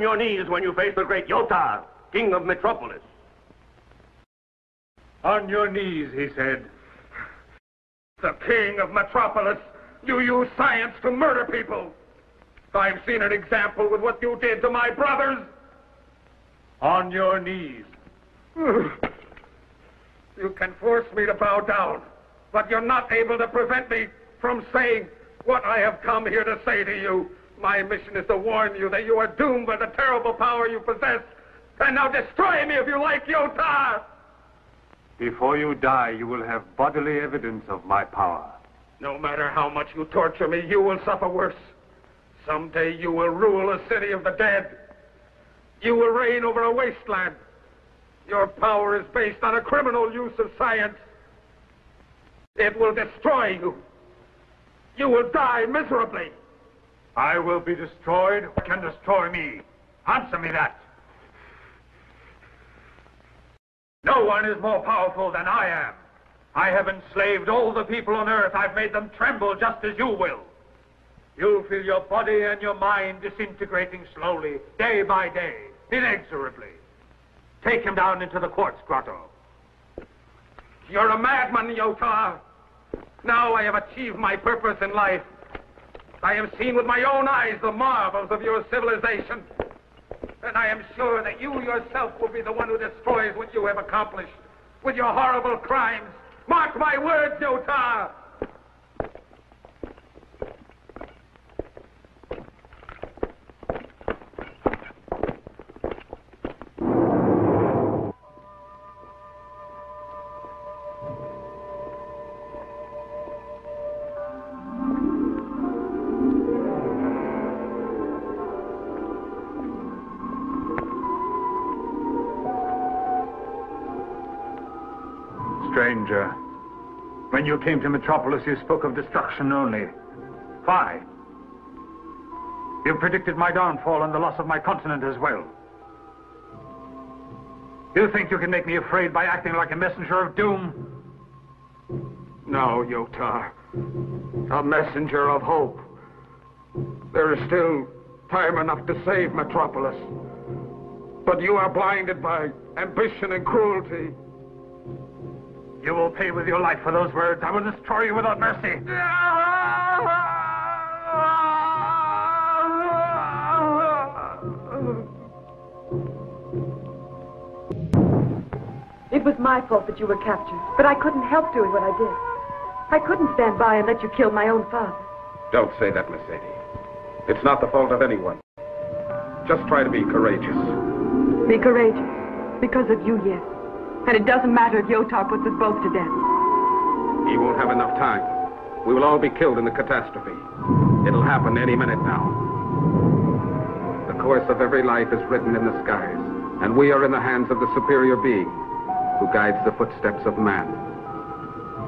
your knees when you face the great Yotar, king of Metropolis. On your knees, he said. The king of Metropolis, you use science to murder people. I've seen an example with what you did to my brothers. On your knees. You can force me to bow down, but you're not able to prevent me from saying what I have come here to say to you. My mission is to warn you that you are doomed by the terrible power you possess. And now destroy me if you like, Yotar! Before you die, you will have bodily evidence of my power. No matter how much you torture me, you will suffer worse. Someday you will rule a city of the dead. You will reign over a wasteland. Your power is based on a criminal use of science. It will destroy you. You will die miserably. I will be destroyed. What can destroy me? Answer me that. No one is more powerful than I am. I have enslaved all the people on earth. I've made them tremble just as you will. You'll feel your body and your mind disintegrating slowly, day by day, inexorably. Take him down into the quartz grotto. You're a madman, Yotar. Now I have achieved my purpose in life. I have seen with my own eyes the marvels of your civilization. And I am sure that you yourself will be the one who destroys what you have accomplished with your horrible crimes. Mark my words, Yotar! Stranger, when you came to Metropolis, you spoke of destruction only. Why? You predicted my downfall and the loss of my continent as well. You think you can make me afraid by acting like a messenger of doom? No, Yotar. A messenger of hope. There is still time enough to save Metropolis. But you are blinded by ambition and cruelty. You will pay with your life for those words. I will destroy you without mercy. It was my fault that you were captured, but I couldn't help doing what I did. I couldn't stand by and let you kill my own father. Don't say that, Mercedes. It's not the fault of anyone. Just try to be courageous. Be courageous. Because of you, yes. And it doesn't matter if Yotar puts us both to death. He won't have enough time. We will all be killed in the catastrophe. It'll happen any minute now. The course of every life is written in the skies, and we are in the hands of the superior being who guides the footsteps of man.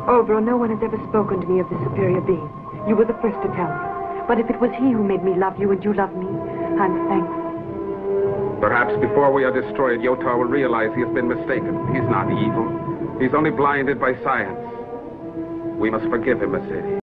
Obro, no one has ever spoken to me of the superior being. You were the first to tell me. But if it was he who made me love you and you love me, I'm thankful. Perhaps before we are destroyed, Yotar will realize he has been mistaken. He's not evil. He's only blinded by science. We must forgive him, Mercedes.